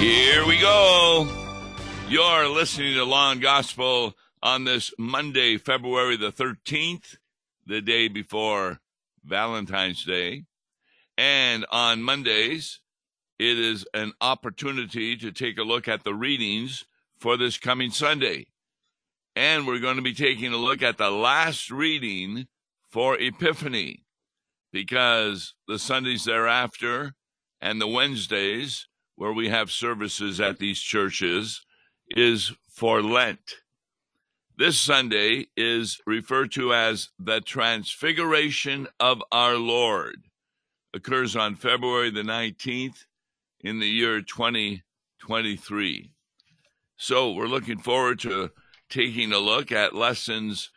Here we go. You're listening to Law and Gospel on this Monday, February the 13th, the day before Valentine's Day. And on Mondays, it is an opportunity to take a look at the readings for this coming Sunday. And we're going to be taking a look at the last reading for Epiphany because the Sundays thereafter and the Wednesdays where we have services at these churches is for Lent. This Sunday is referred to as the Transfiguration of our Lord. Occurs on February the 19th in the year 2023. So we're looking forward to taking a look at lessons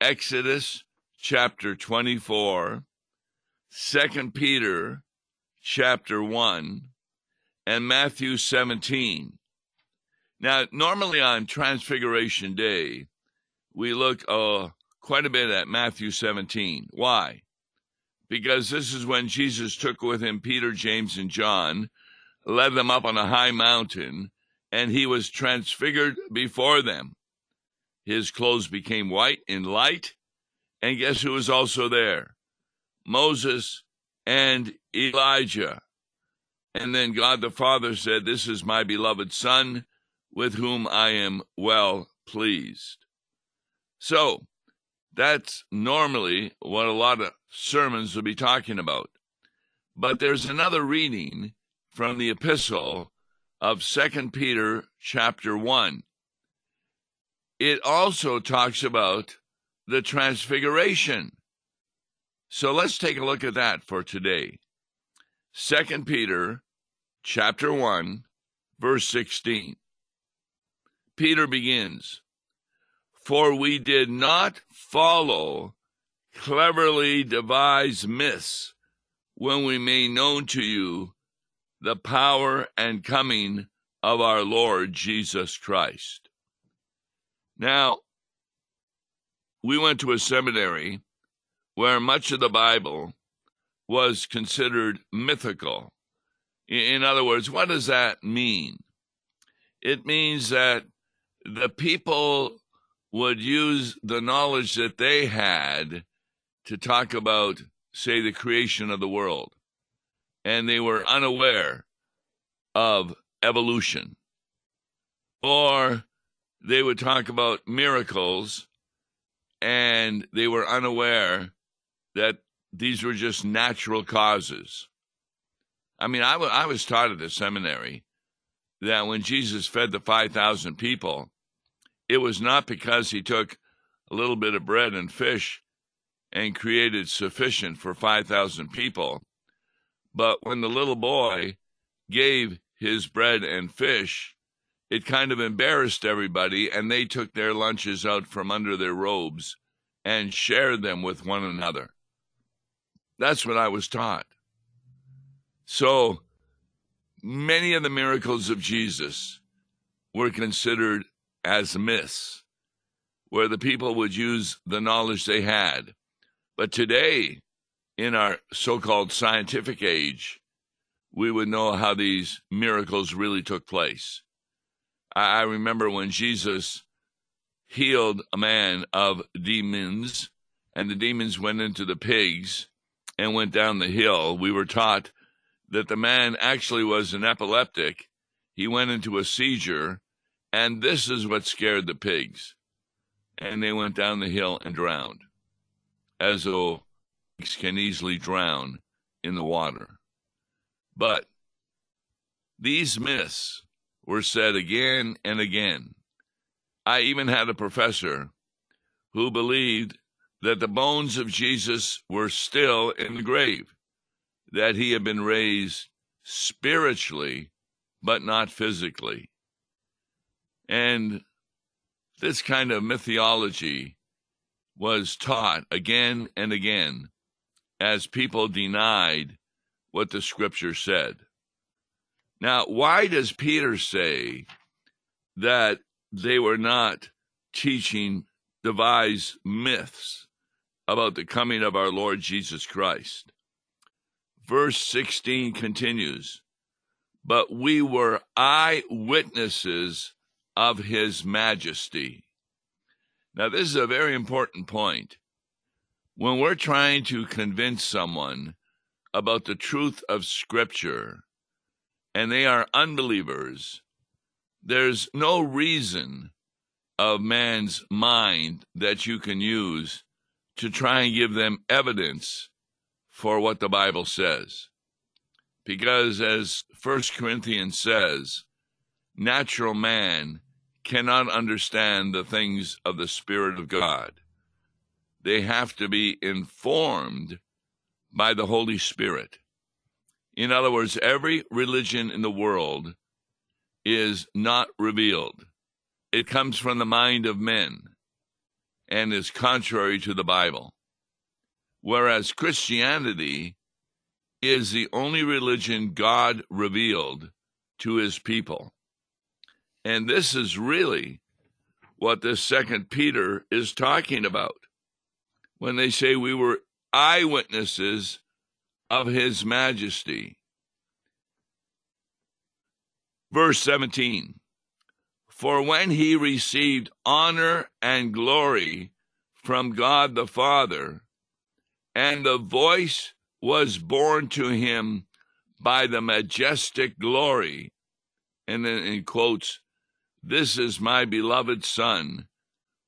Exodus chapter 24, 2 Peter chapter 1, and Matthew 17. Now, normally on Transfiguration Day, we look uh, quite a bit at Matthew 17. Why? Because this is when Jesus took with him Peter, James, and John, led them up on a high mountain, and he was transfigured before them. His clothes became white in light, and guess who was also there? Moses and Elijah. And then God the Father said, This is my beloved Son, with whom I am well pleased. So, that's normally what a lot of sermons will be talking about. But there's another reading from the epistle of Second Peter chapter 1. It also talks about the transfiguration. So let's take a look at that for today. Second Peter chapter 1 verse 16. Peter begins, For we did not follow cleverly devised myths when we made known to you the power and coming of our Lord Jesus Christ. Now, we went to a seminary where much of the Bible was considered mythical. In other words, what does that mean? It means that the people would use the knowledge that they had to talk about, say, the creation of the world. And they were unaware of evolution. Or they would talk about miracles and they were unaware that these were just natural causes. I mean, I, w- I was taught at the seminary that when Jesus fed the 5,000 people, it was not because he took a little bit of bread and fish and created sufficient for 5,000 people, but when the little boy gave his bread and fish, it kind of embarrassed everybody, and they took their lunches out from under their robes and shared them with one another. That's what I was taught. So many of the miracles of Jesus were considered as myths, where the people would use the knowledge they had. But today, in our so called scientific age, we would know how these miracles really took place. I remember when Jesus healed a man of demons, and the demons went into the pigs and went down the hill. We were taught that the man actually was an epileptic. He went into a seizure, and this is what scared the pigs. And they went down the hill and drowned, as though pigs can easily drown in the water. But these myths were said again and again. I even had a professor who believed that the bones of Jesus were still in the grave, that he had been raised spiritually, but not physically. And this kind of mythology was taught again and again as people denied what the scripture said. Now, why does Peter say that they were not teaching devised myths about the coming of our Lord Jesus Christ? Verse 16 continues but we were eyewitnesses of his majesty. Now, this is a very important point. When we're trying to convince someone about the truth of Scripture and they are unbelievers, there's no reason of man's mind that you can use to try and give them evidence for what the Bible says. Because as 1 Corinthians says, natural man cannot understand the things of the Spirit of God. They have to be informed by the Holy Spirit. In other words, every religion in the world is not revealed. It comes from the mind of men and is contrary to the Bible. Whereas Christianity is the only religion God revealed to his people. And this is really what this second Peter is talking about when they say we were eyewitnesses of his majesty. Verse 17 For when he received honor and glory from God the Father, and the voice was borne to him by the majestic glory. And then in quotes, This is my beloved Son,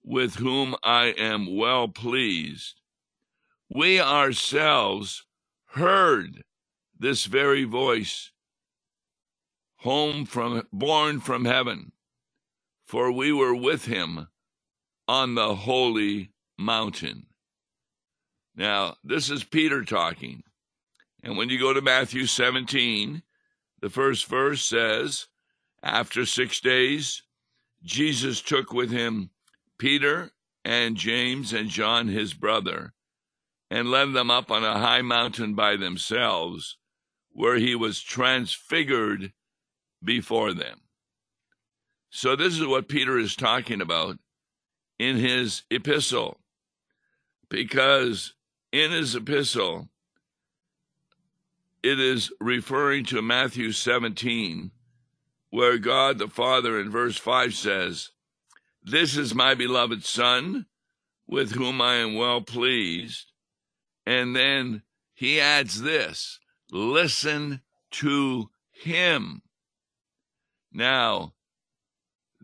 with whom I am well pleased. We ourselves heard this very voice, home from born from heaven, for we were with him on the holy mountain. Now, this is Peter talking. And when you go to Matthew 17, the first verse says, After six days, Jesus took with him Peter and James and John, his brother, and led them up on a high mountain by themselves, where he was transfigured before them. So, this is what Peter is talking about in his epistle, because in his epistle, it is referring to Matthew 17, where God the Father in verse 5 says, This is my beloved Son, with whom I am well pleased. And then he adds this listen to him. Now,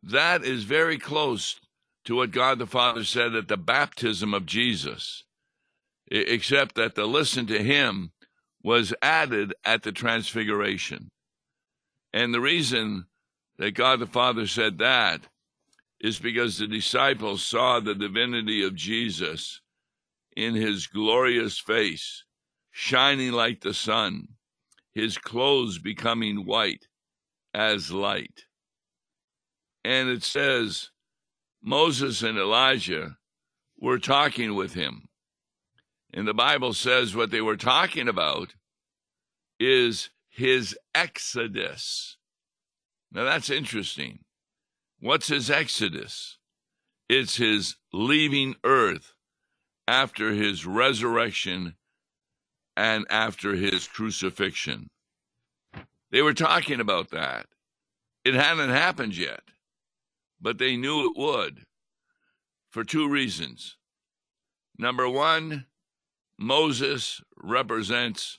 that is very close to what God the Father said at the baptism of Jesus except that the listen to him was added at the transfiguration. And the reason that God the Father said that is because the disciples saw the divinity of Jesus in his glorious face, shining like the sun, his clothes becoming white as light. And it says, Moses and Elijah were talking with him. And the Bible says what they were talking about is his exodus. Now that's interesting. What's his exodus? It's his leaving earth after his resurrection and after his crucifixion. They were talking about that. It hadn't happened yet, but they knew it would for two reasons. Number one, Moses represents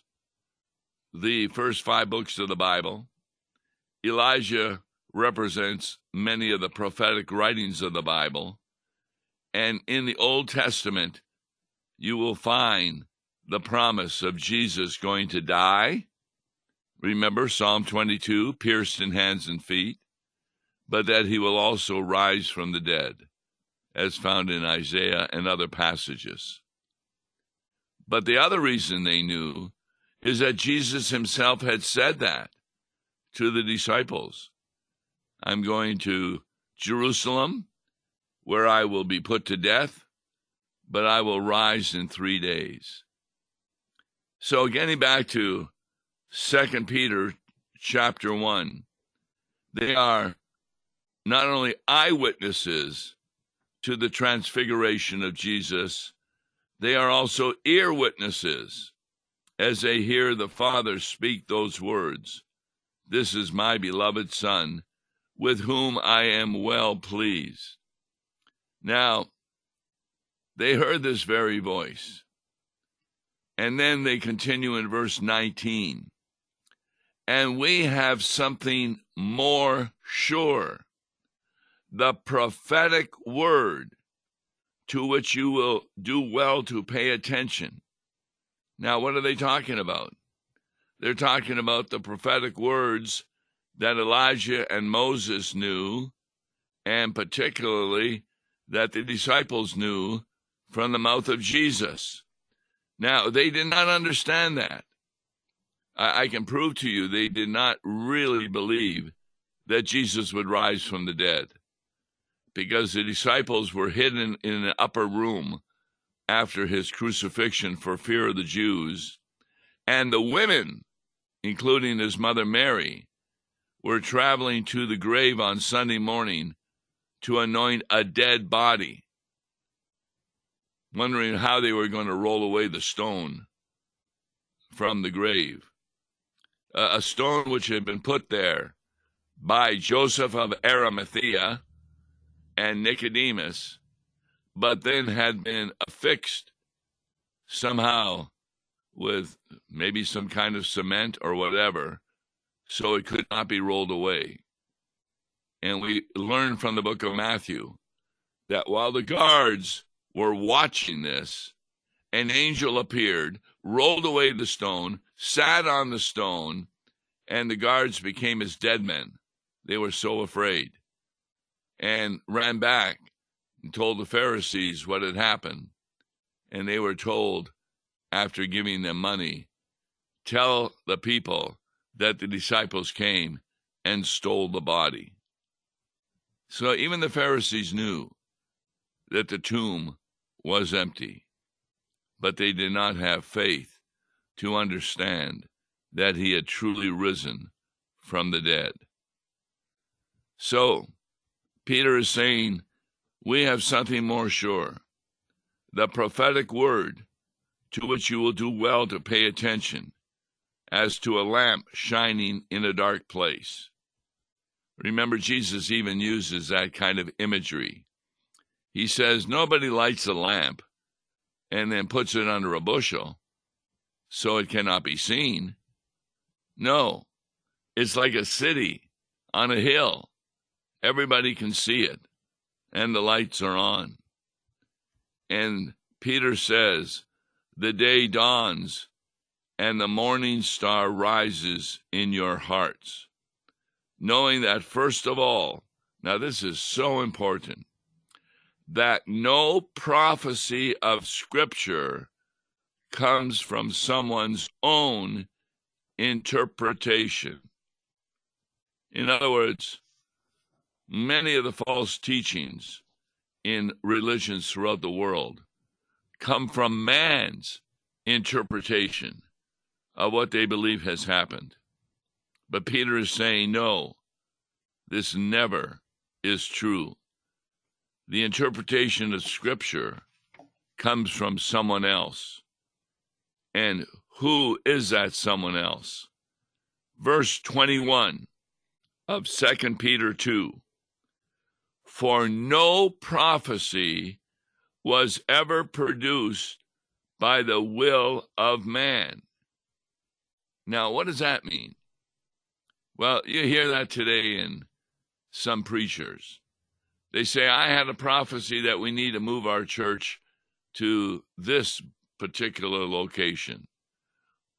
the first five books of the Bible. Elijah represents many of the prophetic writings of the Bible. And in the Old Testament, you will find the promise of Jesus going to die. Remember Psalm 22, pierced in hands and feet, but that he will also rise from the dead, as found in Isaiah and other passages. But the other reason they knew is that Jesus himself had said that to the disciples I'm going to Jerusalem, where I will be put to death, but I will rise in three days. So, getting back to Second Peter chapter 1, they are not only eyewitnesses to the transfiguration of Jesus, they are also ear witnesses as they hear the Father speak those words This is my beloved Son, with whom I am well pleased. Now, they heard this very voice. And then they continue in verse 19. And we have something more sure the prophetic word to which you will do well to pay attention. Now, what are they talking about? They're talking about the prophetic words that Elijah and Moses knew, and particularly that the disciples knew from the mouth of Jesus. Now, they did not understand that. I, I, can prove to you they did not really believe that Jesus would rise from the dead because the disciples were hidden in an upper room after his crucifixion for fear of the Jews. And the women, including his mother Mary, were traveling to the grave on Sunday morning to anoint a dead body, wondering how they were going to roll away the stone from the grave. a stone which had been put there by Joseph of Arimathea and Nicodemus, but then had been affixed somehow with maybe some kind of cement or whatever, so it could not be rolled away. And we learn from the book of Matthew that while the guards were watching this, an angel appeared, rolled away the stone, sat on the stone, and the guards became as dead men. They were so afraid and ran back and told the Pharisees what had happened. And they were told, after giving them money, tell the people that the disciples came and stole the body. So even the Pharisees knew that the tomb was empty, but they did not have faith to understand that he had truly risen from the dead. So, Peter is saying, We have something more sure. The prophetic word to which you will do well to pay attention, as to a lamp shining in a dark place. Remember, Jesus even uses that kind of imagery. He says, Nobody lights a lamp and then puts it under a bushel so it cannot be seen. No, it's like a city on a hill Everybody can see it, and the lights are on. And Peter says, The day dawns, and the morning star rises in your hearts. Knowing that, first of all, now this is so important, that no prophecy of Scripture comes from someone's own interpretation. In other words, many of the false teachings in religions throughout the world come from man's interpretation of what they believe has happened. But Peter is saying, no, this never is true. The interpretation of Scripture comes from someone else. And who is that someone else? Verse 21 of 2 Peter 2 for no prophecy was ever produced by the will of man. Now, what does that mean? Well, you hear that today in some preachers. They say, I had a prophecy that we need to move our church to this particular location.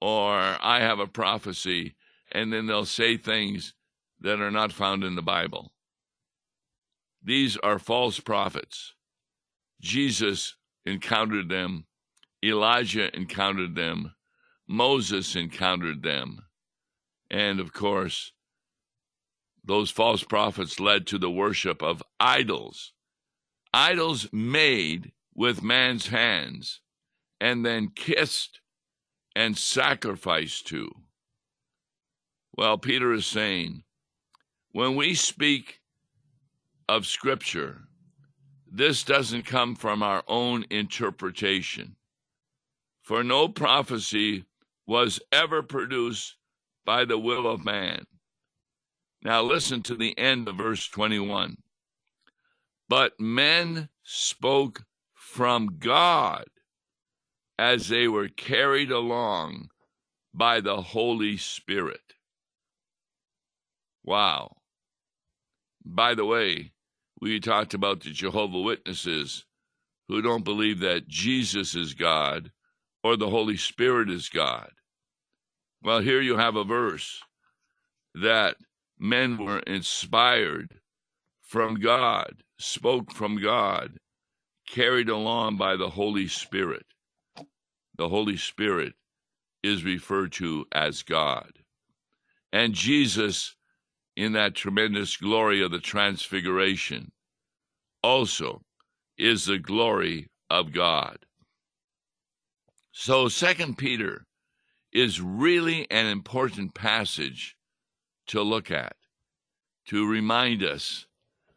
Or I have a prophecy, and then they'll say things that are not found in the Bible. These are false prophets. Jesus encountered them, Elijah encountered them, Moses encountered them. And of course, those false prophets led to the worship of idols, idols made with man's hands and then kissed and sacrificed to. Well, Peter is saying, when we speak of Scripture, this doesn't come from our own interpretation. For no prophecy was ever produced by the will of man. Now listen to the end of verse 21. But men spoke from God as they were carried along by the Holy Spirit. Wow. By the way, we talked about the Jehovah Witnesses who don't believe that Jesus is God or the Holy Spirit is God. Well, here you have a verse that men were inspired from God, spoke from God, carried along by the Holy Spirit. The Holy Spirit is referred to as God. And Jesus, in that tremendous glory of the transfiguration, also is the glory of God. So, Second Peter is really an important passage to look at, to remind us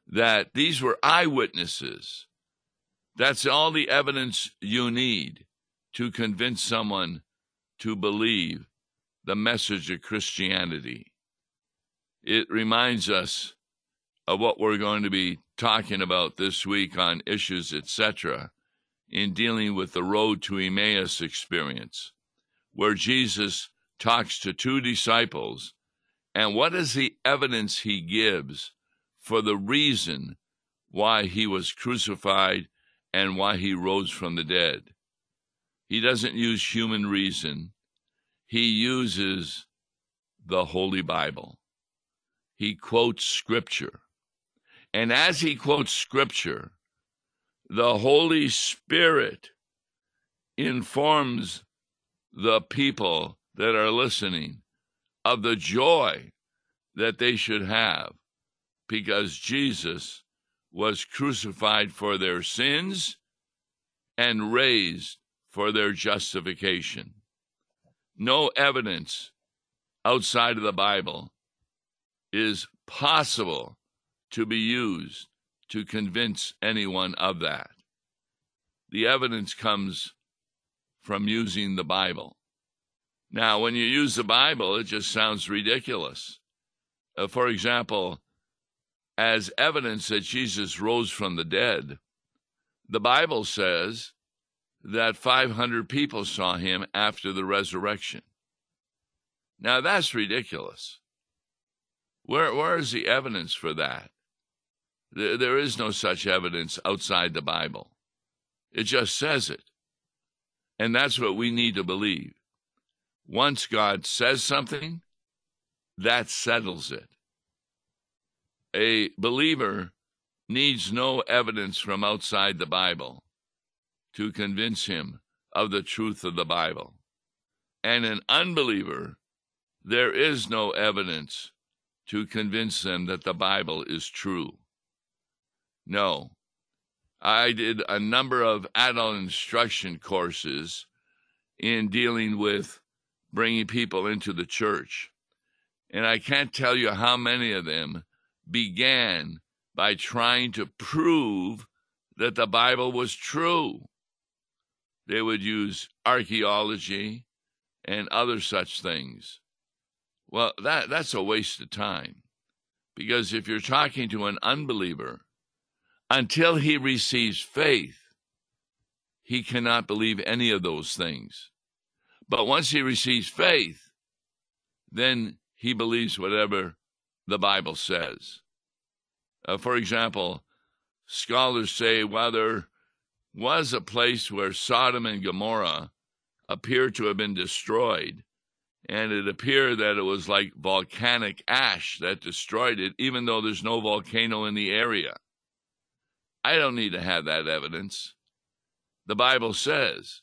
that these were eyewitnesses. That's all the evidence you need to convince someone to believe the message of Christianity. It reminds us of what we're going to be talking about this week on issues, etc., in dealing with the road to Emmaus experience, where Jesus talks to two disciples, and what is the evidence he gives for the reason why he was crucified and why he rose from the dead? He doesn't use human reason, he uses the Holy Bible. He quotes Scripture. And as he quotes Scripture, the Holy Spirit informs the people that are listening of the joy that they should have because Jesus was crucified for their sins and raised for their justification. No evidence outside of the Bible is possible to be used to convince anyone of that. The evidence comes from using the Bible. Now, when you use the Bible, it just sounds ridiculous. Uh, for example, as evidence that Jesus rose from the dead, the Bible says that 500 people saw him after the resurrection. Now that's ridiculous. Where, where is the evidence for that? There, there is no such evidence outside the Bible. It just says it. And that's what we need to believe. Once God says something, that settles it. A believer needs no evidence from outside the Bible to convince him of the truth of the Bible. And an unbeliever, there is no evidence to convince them that the Bible is true. No. I did a number of adult instruction courses in dealing with bringing people into the church. And I can't tell you how many of them began by trying to prove that the Bible was true. They would use archaeology and other such things. Well, that, that's a waste of time. Because if you're talking to an unbeliever, until he receives faith, he cannot believe any of those things. But once he receives faith, then he believes whatever the Bible says. Uh, for example, scholars say, well, there was a place where Sodom and Gomorrah appear to have been destroyed, and it appeared that it was like volcanic ash that destroyed it, even though there's no volcano in the area. I don't need to have that evidence. The Bible says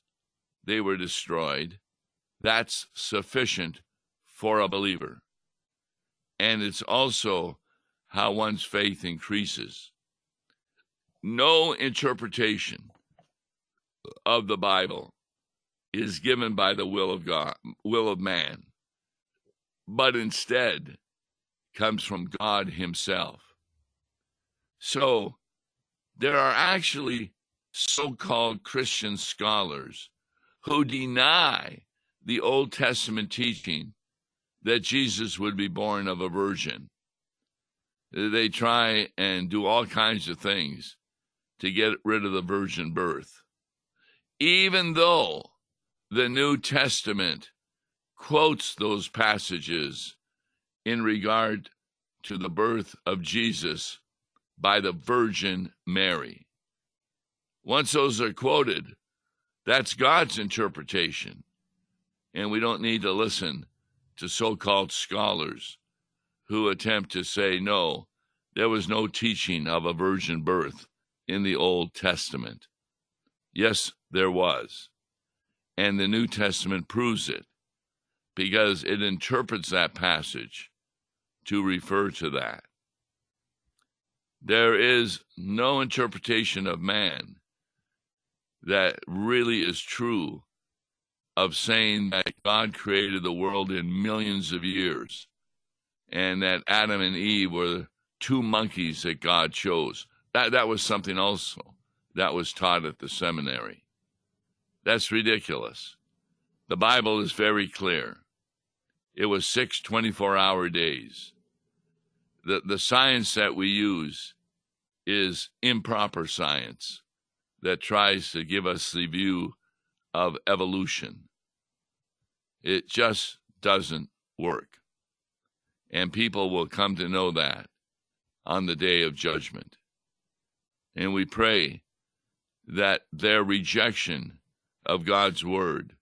they were destroyed. That's sufficient for a believer. And it's also how one's faith increases. No interpretation of the Bible is given by the will of God, will of man, but instead comes from God Himself. So there are actually so called Christian scholars who deny the Old Testament teaching that Jesus would be born of a virgin. they try and do all kinds of things to get rid of the virgin birth. Even though the New Testament quotes those passages in regard to the birth of Jesus by the Virgin Mary. Once those are quoted, that's God's interpretation. And we don't need to listen to so called scholars who attempt to say, no, there was no teaching of a virgin birth in the Old Testament. Yes, there was. And the New Testament proves it because it interprets that passage to refer to that. There is no interpretation of man that really is true of saying that God created the world in millions of years and that Adam and Eve were two monkeys that God chose. That, that was something also that was taught at the seminary. That's ridiculous. The Bible is very clear. It was six 24 hour days. The, the science that we use is improper science that tries to give us the view of evolution. It just doesn't work. And people will come to know that on the day of judgment. And we pray that their rejection of God's word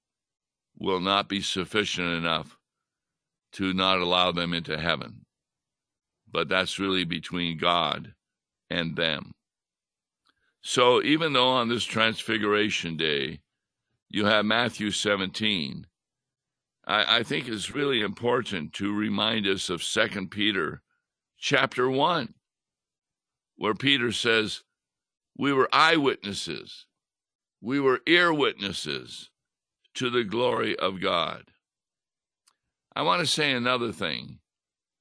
will not be sufficient enough to not allow them into heaven. But that's really between God and them. So even though on this Transfiguration Day you have Matthew 17, I, I think it's really important to remind us of 2 Peter chapter 1, where Peter says, We were eyewitnesses, we were ear witnesses to the glory of God. I want to say another thing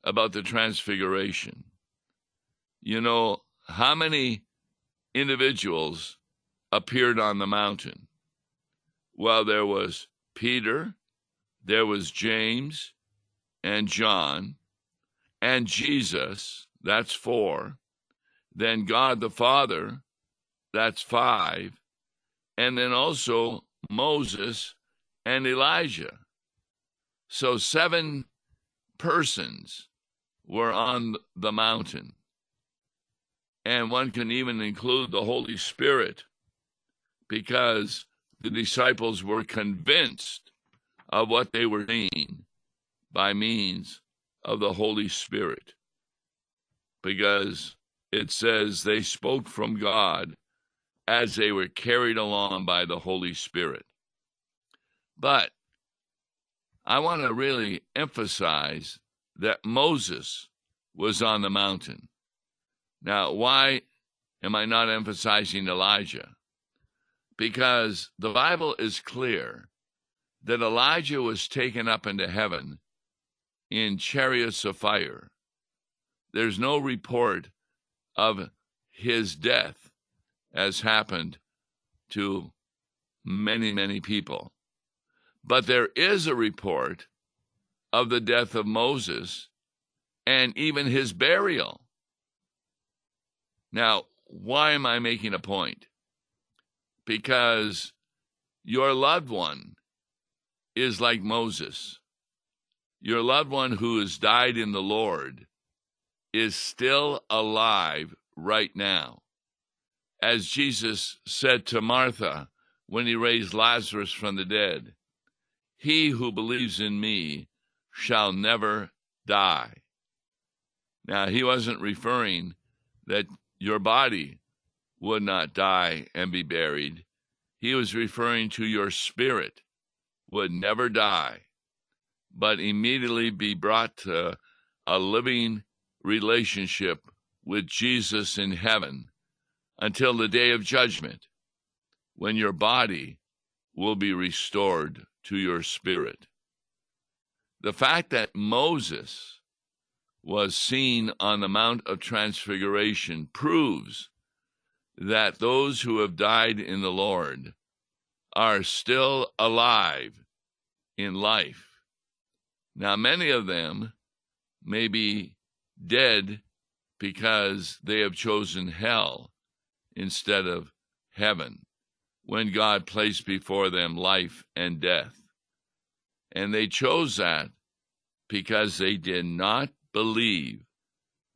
about the Transfiguration. You know, how many individuals appeared on the mountain? Well, there was Peter, there was James and John, and Jesus, that's four. Then God the Father, that's five. And then also Moses and Elijah. So seven persons were on the mountain and one can even include the Holy Spirit because the disciples were convinced of what they were seeing by means of the Holy Spirit. Because it says they spoke from God as they were carried along by the Holy Spirit. But I want to really emphasize that Moses was on the mountain. Now, why am I not emphasizing Elijah? Because the Bible is clear that Elijah was taken up into heaven in chariots of fire. There's no report of his death as happened to many, many people. But there is a report of the death of Moses and even his burial. Now, why am I making a point? Because your loved one is like Moses. Your loved one who has died in the Lord is still alive right now. As Jesus said to Martha when he raised Lazarus from the dead, He who believes in me shall never die. Now, he wasn't referring that your body would not die and be buried. He was referring to your spirit would never die, but immediately be brought to a living relationship with Jesus in heaven until the day of judgment, when your body will be restored to your spirit. The fact that Moses was seen on the Mount of Transfiguration proves that those who have died in the Lord are still alive in life. Now, many of them may be dead because they have chosen hell instead of heaven when God placed before them life and death. And they chose that because they did not believe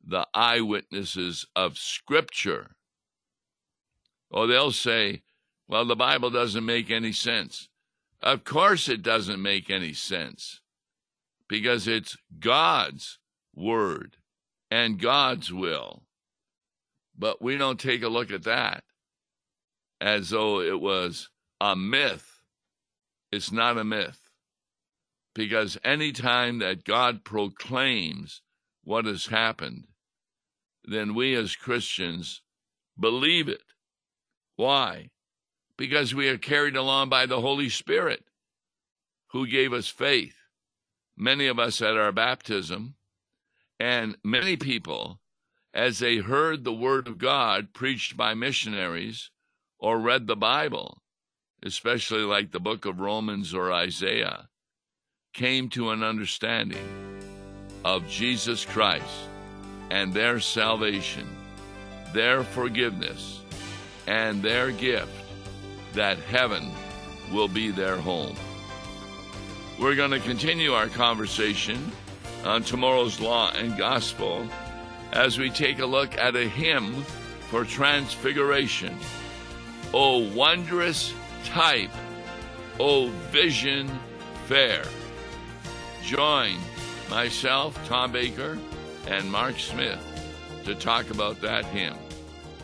the eyewitnesses of Scripture. Or they'll say, well, the Bible doesn't make any sense. Of course, it doesn't make any sense because it's God's word and God's will. But we don't take a look at that as though it was a myth. It's not a myth. Because any time that God proclaims what has happened, then we as Christians believe it. Why? Because we are carried along by the Holy Spirit who gave us faith. Many of us at our baptism, and many people, as they heard the Word of God preached by missionaries or read the Bible, especially like the book of Romans or Isaiah, came to an understanding of Jesus Christ and their salvation, their forgiveness, and their gift that heaven will be their home. We're going to continue our conversation on tomorrow's Law and Gospel as we take a look at a hymn for transfiguration. O wondrous type, O vision fair. Join myself, Tom Baker, and Mark Smith to talk about that hymn.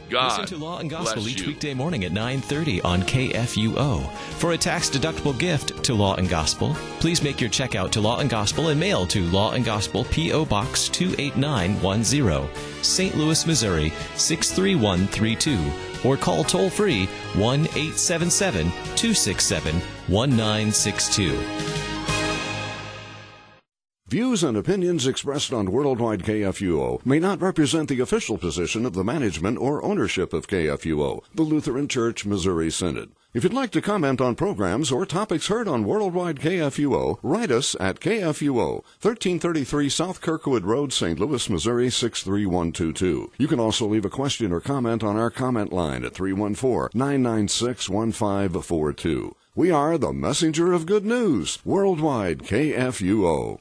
God Listen to Law and Gospel each you. weekday morning at 9:30 on KFUO. For a tax-deductible gift to Law and Gospel, please make your check out to Law and Gospel and mail to Law and Gospel PO Box 28910, St. Louis, Missouri 63132 or call toll free 1-877-267-1962. Views and opinions expressed on Worldwide KFUO may not represent the official position of the management or ownership of KFUO, the Lutheran Church Missouri Synod. If you'd like to comment on programs or topics heard on Worldwide KFUO, write us at KFUO, 1333 South Kirkwood Road, St. Louis, Missouri 63122. You can also leave a question or comment on our comment line at 314 996 1542. We are the messenger of good news, Worldwide KFUO.